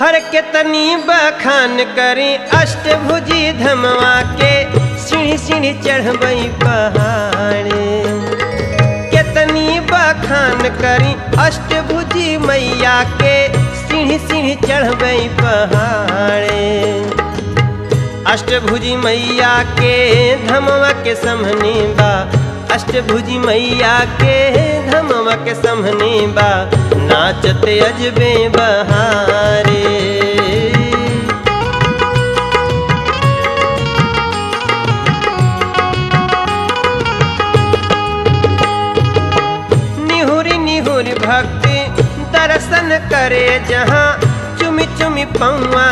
हर केतनी बखान करी अष्टभुजी धमवा के सीढ़ी सीढ़ी चढ़बई पहाड़े। केतनी बखान करी अष्टभुजी मैया के सीढ़ी सीढ़ी चढ़बई पहाड़े। अष्टभुजी मैया के धमवा के समहनी बा अष्टभुजी मैया के धमवा के समहनी बा, नाचते अजबे बहारे। निहुरी निहुरी भक्ति दर्शन करे जहाँ चुमी चुमी पौआ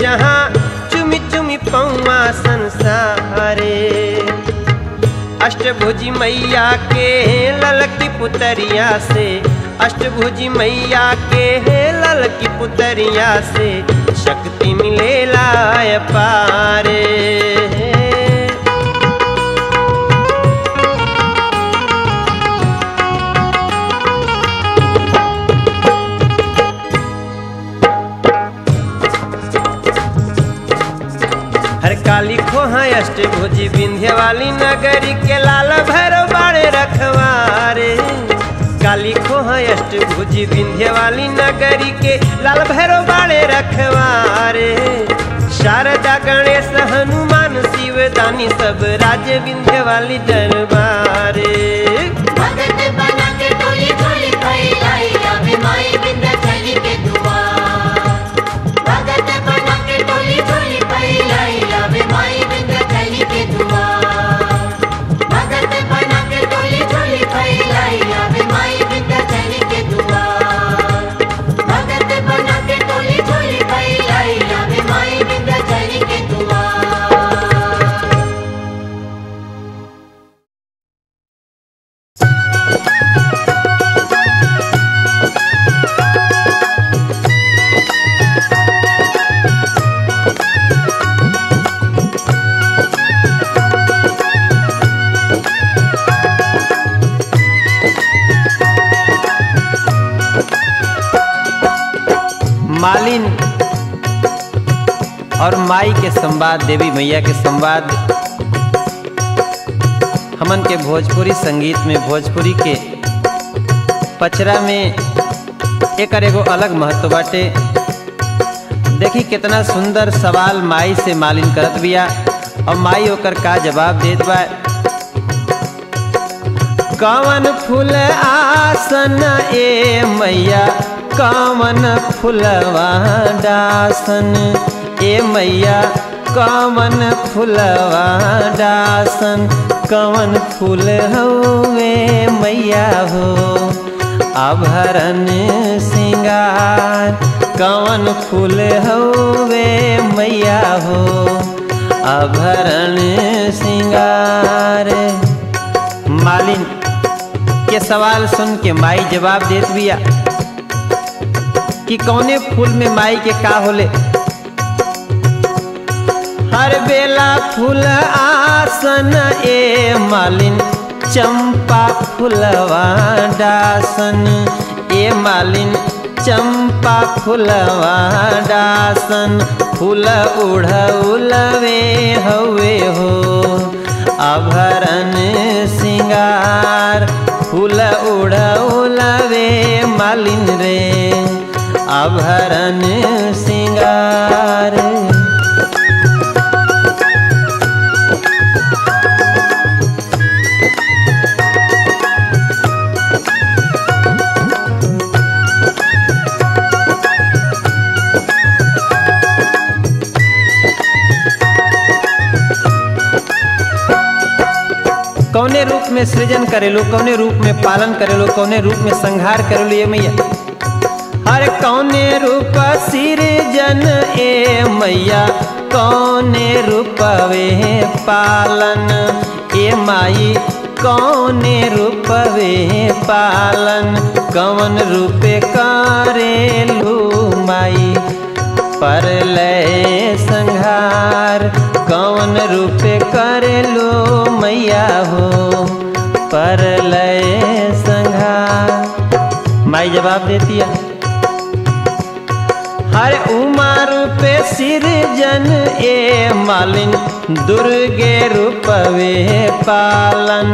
जहाँ चुमी चुमी पौआ संसारे। अष्टभुजी मैया के ललकी पुतरिया से, अष्टभुजी मैया के ललकी पुतरिया से, शक्ति मिले लाय पारे। अष्टभुजी विंध्य वाली नगरी के लाल भैरव बाड़े रखवारे। शारदा, गणेश, हनुमान शिव दानी सब राज विंध्य दरबारे। संवाद, देवी मैया के संवाद। हमन के भोजपुरी संगीत में, भोजपुरी के पचरा में एक एगो अलग महत्व बाटे। देखी कितना सुंदर सवाल माई से मालिन करत बिया, और माई ओकर का जवाब देत बा। कवन फूल आसन ए मैया, कवन फुलवा डासन ए मैया। कवन फुलवा डासन, कवन फूल हवे मैया हो। आभरण सिंगार, कवन फूल हवे मैया हो। आभरण सिंगार। मालिन के सवाल सुन के माई जवाब देत बिया कि कौने फूल में माई के का होले? हर बेला फूल आसन, ए मालिन चंपा फुलवा डासन। ए मालिन चंपा फुलवा डासन। फूल उड़ौलवे हवे हो आभरण सिंगार। फूल उड़ौलवे मालिन रे आभरण सिंगार। में सृजन करेलो, कौने रूप में पालन करेलो, कौने रूप में संहार करेलो ये मैया? हर कौने रूप सृजन ए मैया? कौने रूपवे पालन ए माई? कौने रूपवे पालन? कौन रूपे करेलू माई? परलय संहार कौन रूपे करेलो मैया हो? परलय संहार माई जवाब देती है हर उमा रूपे सिरजन ए मालिन, दुर्गे रूप रूपवे पालन।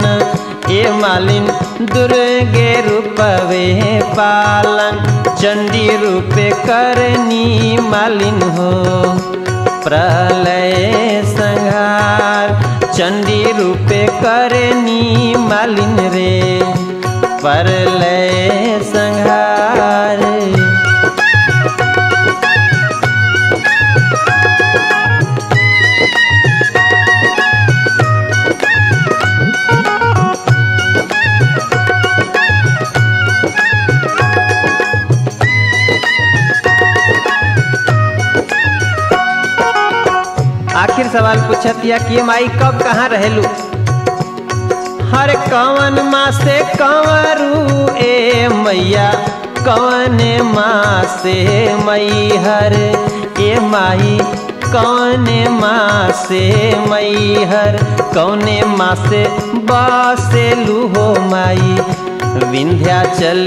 ए मालिन, दुर्गे रूप रूपवे पालन। चंडी रूपे करनी मालिन हो, प्रलय संहार चंडी रूपे करनी मालिन रे। परलय संहार सवाल पूछत या कि माई कब कहाँ रहेलू? हर कवन माँ से कंवरू ए मैया, कवन माँ से मई हर? ए माई कौन माँ से मई हर? कौने माँ से बसेलू हो माई? विंध्याचल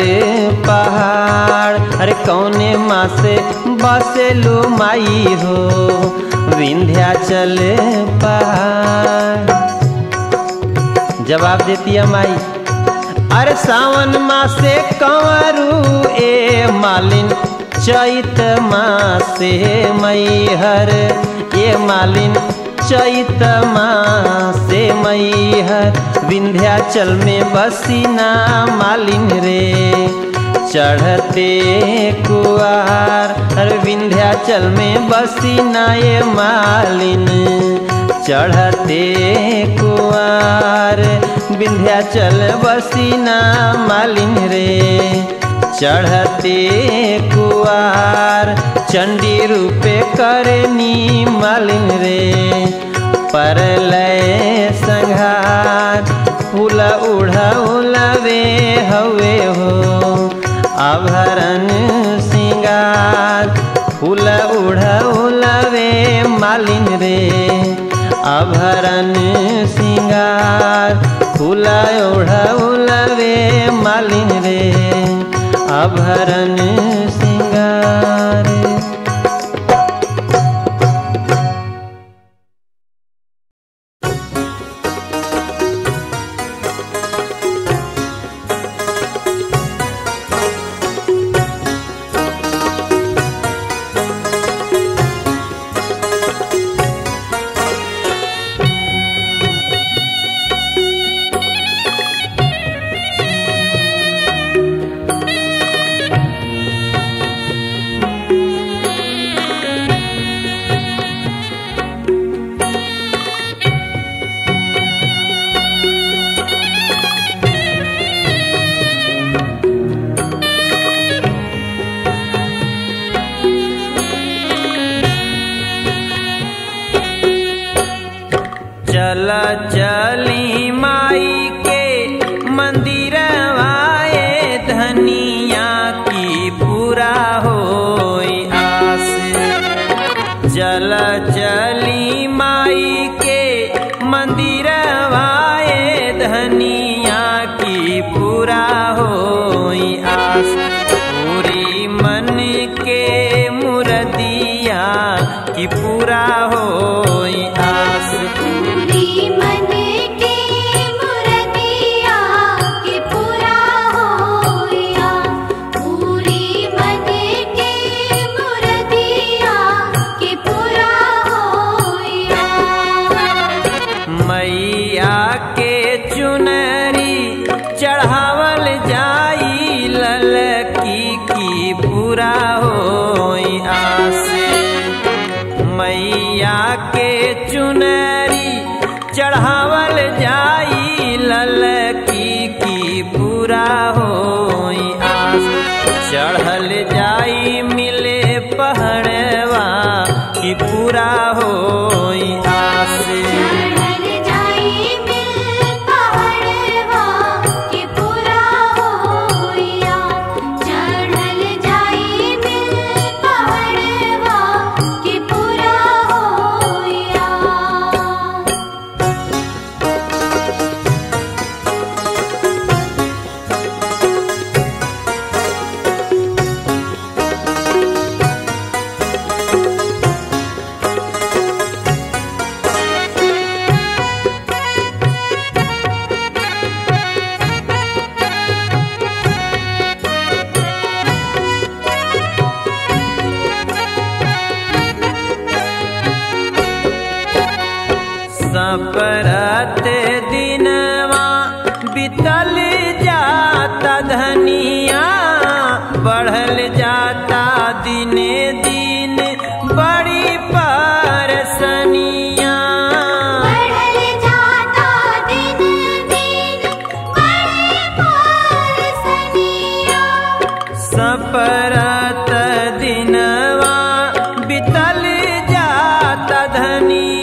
पहाड़, अरे कौने माँ से बसेलू माई हो विंध्याचल पहाड़ जवाब देती है माई, अरे सावन माँ से कंवरू ए मालिन, चैत माँ से मई हर, ए मालिन, चैत माँ से मई हर विंध्याचल में बसीना मालिन रे। चढ़ते कुआर। हर विंध्याचल में बसीना ये मालिन। चढ़ते कुआर। विंध्याचल बसीना मालिन रे। चढ़ते कुआर। चंडी रूपे करनी मालिन रे। परलय संघार। फूल उड़ौलवे हवे हो। आभरण सिंगार फूल उड़ौलवे मालिन रे। आभरण सिंगार फूल उड़ौलवे मालिन रे। आभरण सिंगार। belajar. जाता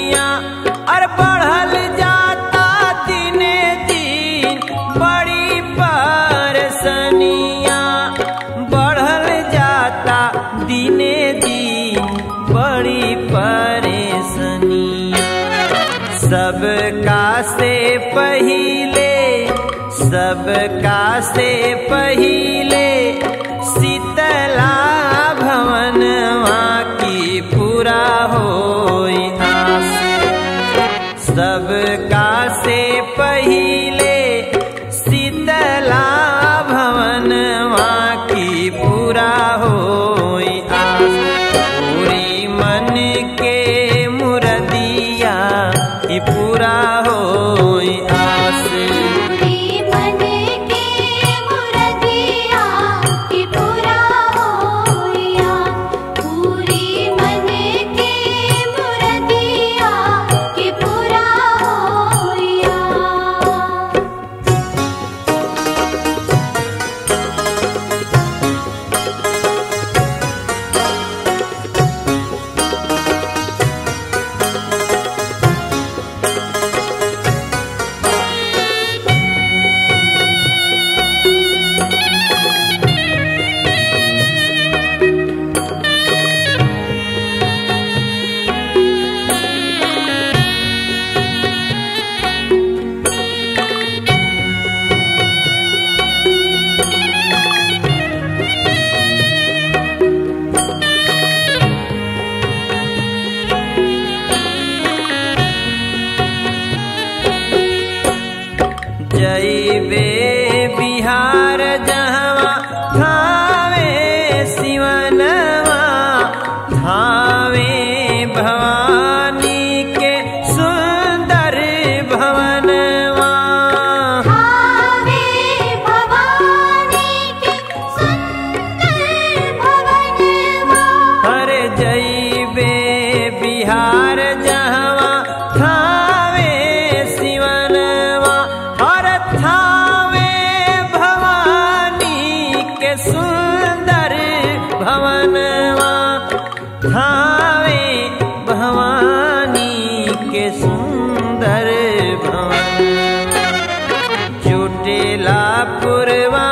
जुटेला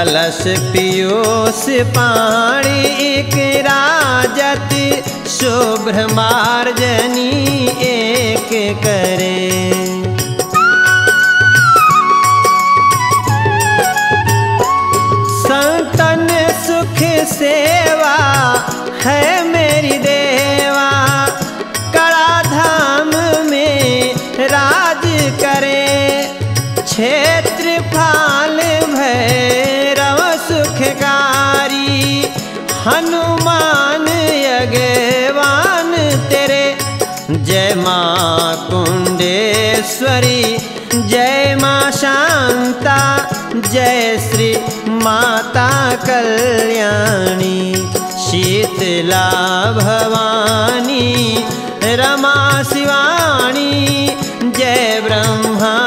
कलश पियोस पाणी एक राजत शुभ्र मार्जनी एक करे। माँ कुंडेश्वरी। जय माँ शांता, जय श्री माता कल्याणी। शीतला भवानी, रमा शिवाणी जय ब्रह्माणी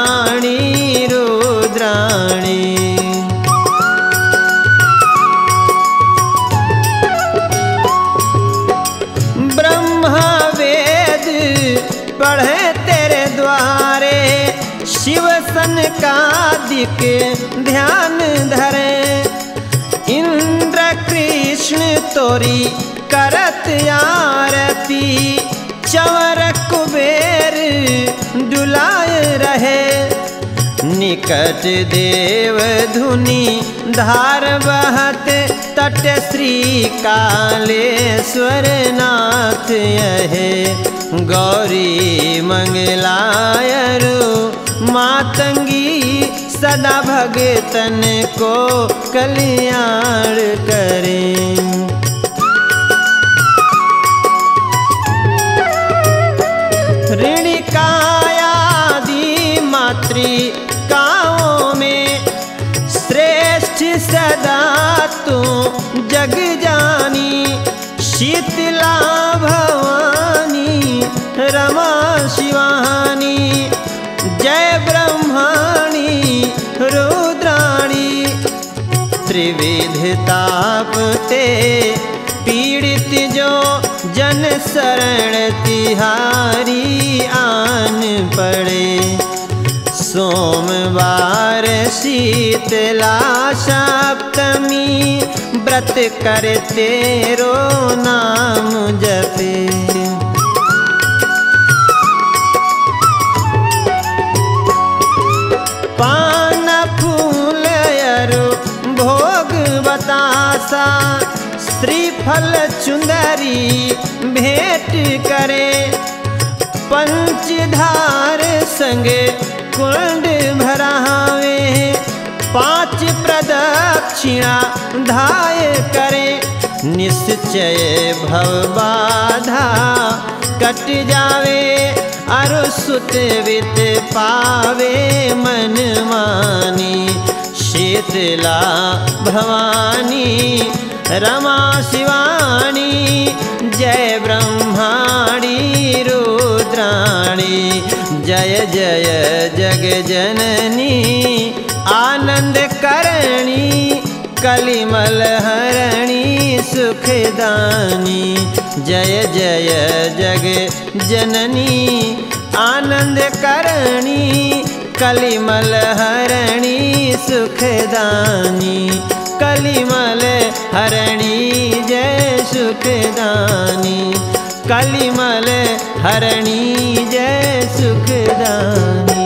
का दिक ध्यान धरे। इंद्र कृष्ण तोरी करत आरती, चवर कुबेर डुलाए रहे। निकट देव धुनि धार बहत तट श्री कालेश्वर नाथ यहे। गौरी मंगलायरु, मातंगी सदा भगतन को कल्याण करें। ऋणिकायादि मातृकाओं में श्रेष्ठ सदा तू जग जानी, शीतला भवानी, रमा शिवानी। रुद्राणी त्रिविध ताप ते पीड़ित जो जन शरण तिहारी आन पड़े। सोमवार शीतला सप्तमी व्रत कर तेरो नाम जपे। बतासा श्रीफल चुंदरी भेंट करे। पंचधार संगे कुंड भरावे। पाँच प्रदक्षिणा धाय करे। निश्चय भव बाधा कट जावे। अरु सुत वित पावे मन मानी। शीतला भवानी, रमा शिवानी, जय ब्रह्माणी, रुद्राणी, जय जय जग जननी, आनंद करणी, कलिमल हरणी, सुखदानी, जय जय जग जननी, आनंद करणी कलिमल हरणी सुखदानी। कलिमल हरणी जय सुखदानी। कलिमल हरणी जय सुखदानी।